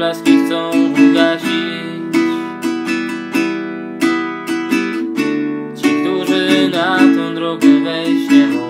blaski chcą ugasić. Ci, którzy na tą drogę wejść nie mogą